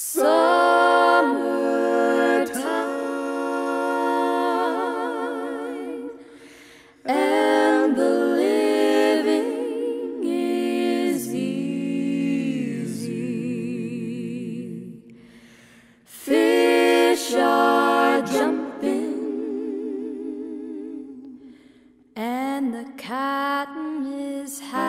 summertime, and the living is easy. Fish are jumping, and the cotton is high.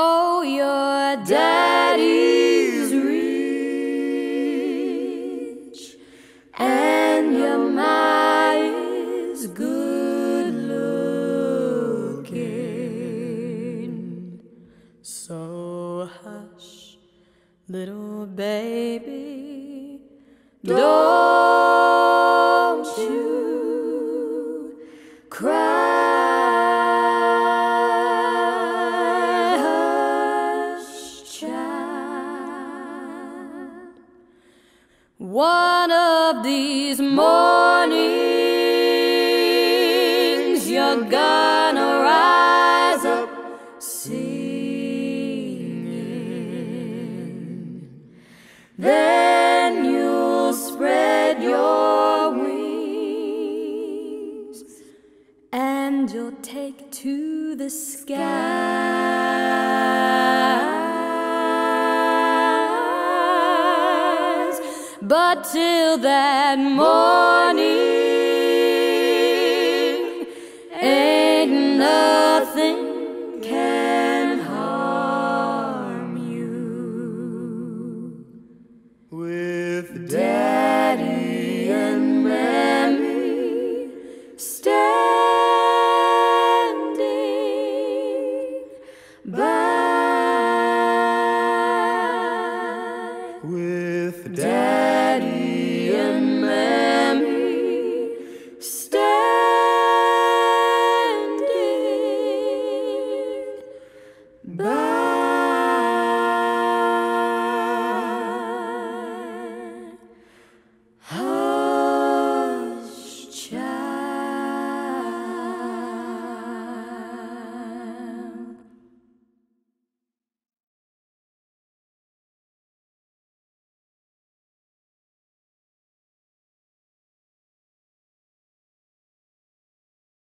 Oh, your daddy's rich, and your ma is good looking. So hush, little baby, don't One of these mornings, you're gonna rise up singing. Then you'll spread your wings and you'll take to the skies. But till that morning, ain't nothing can harm you. With Daddy and